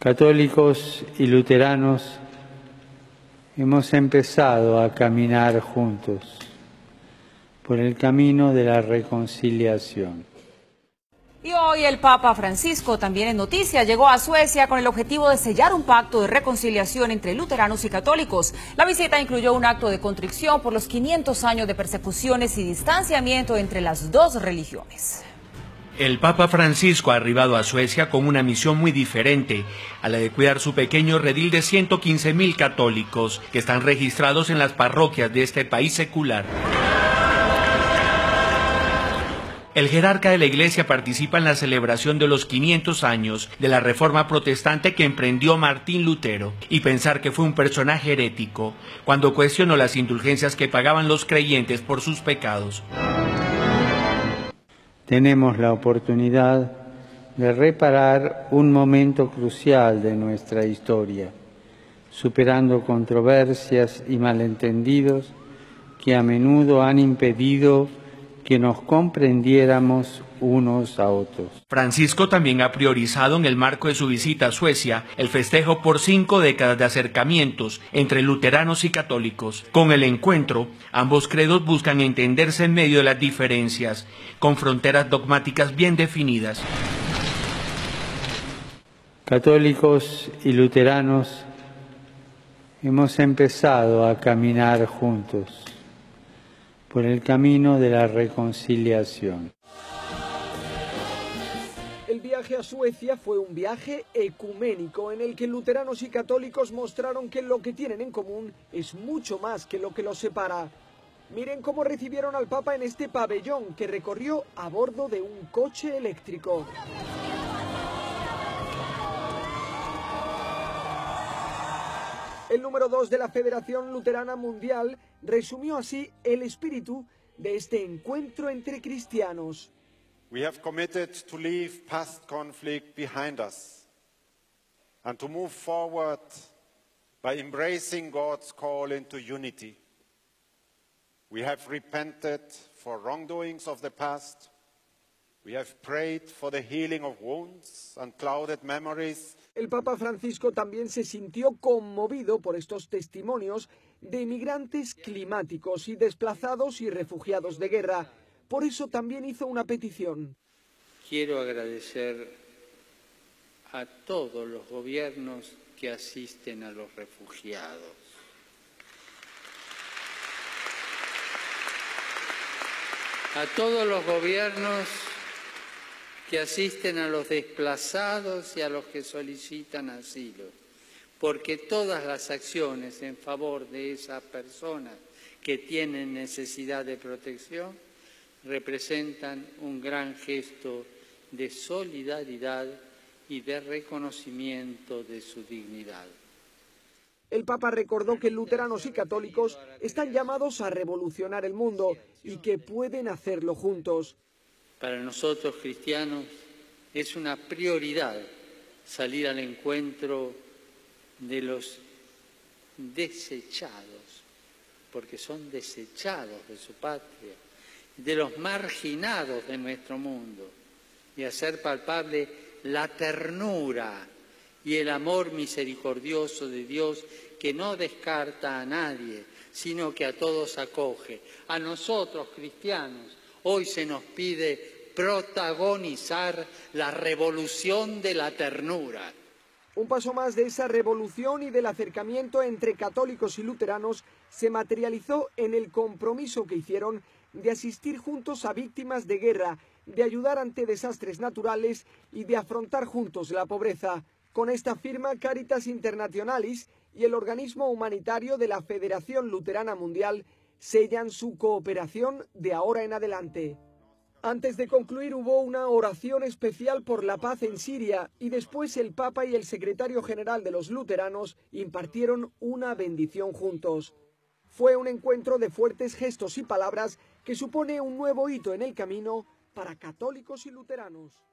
católicos y luteranos hemos empezado a caminar juntos por el camino de la reconciliación. Y hoy el Papa Francisco, también en noticias, llegó a Suecia con el objetivo de sellar un pacto de reconciliación entre luteranos y católicos. La visita incluyó un acto de contrición por los 500 años de persecuciones y distanciamiento entre las dos religiones. El Papa Francisco ha arribado a Suecia con una misión muy diferente a la de cuidar su pequeño redil de 115 mil católicos que están registrados en las parroquias de este país secular. El jerarca de la Iglesia participa en la celebración de los 500 años de la reforma protestante que emprendió Martín Lutero y pensar que fue un personaje herético cuando cuestionó las indulgencias que pagaban los creyentes por sus pecados tenemos la oportunidad de reparar un momento crucial de nuestra historia, superando controversias y malentendidos que a menudo han impedido que nos comprendiéramos unos a otros. Francisco también ha priorizado en el marco de su visita a Suecia el festejo por cinco décadas de acercamientos entre luteranos y católicos. Con el encuentro, ambos credos buscan entenderse en medio de las diferencias, con fronteras dogmáticas bien definidas. Católicos y luteranos hemos empezado a caminar juntos por el camino de la reconciliación. El viaje a Suecia fue un viaje ecuménico en el que luteranos y católicos mostraron que lo que tienen en común es mucho más que lo que los separa. Miren cómo recibieron al Papa en este pabellón que recorrió a bordo de un coche eléctrico. El número dos de la Federación Luterana Mundial resumió así el espíritu de este encuentro entre cristianos. We have committed to leave past conflict behind us and to move forward by embracing God's call into unity. We have repented for wrongdoings of the past. El Papa Francisco también se sintió conmovido por estos testimonios de inmigrantes climáticos y desplazados y refugiados de guerra. Por eso también hizo una petición. Quiero agradecer a todos los gobiernos que asisten a los refugiados. A todos los gobiernos que asisten a los desplazados y a los que solicitan asilo, porque todas las acciones en favor de esas personas que tienen necesidad de protección representan un gran gesto de solidaridad y de reconocimiento de su dignidad. El Papa recordó que luteranos y católicos están llamados a revolucionar el mundo y que pueden hacerlo juntos. Para nosotros cristianos es una prioridad salir al encuentro de los desechados, porque son desechados de su patria, de los marginados de nuestro mundo, y hacer palpable la ternura y el amor misericordioso de Dios que no descarta a nadie, sino que a todos acoge. A nosotros, cristianos, Hoy se nos pide protagonizar la revolución de la ternura. Un paso más de esa revolución y del acercamiento entre católicos y luteranos se materializó en el compromiso que hicieron de asistir juntos a víctimas de guerra, de ayudar ante desastres naturales y de afrontar juntos la pobreza. Con esta firma Caritas Internationalis y el organismo humanitario de la Federación Luterana Mundial sellan su cooperación de ahora en adelante. Antes de concluir hubo una oración especial por la paz en Siria y después el Papa y el secretario general de los luteranos impartieron una bendición juntos. Fue un encuentro de fuertes gestos y palabras que supone un nuevo hito en el camino para católicos y luteranos.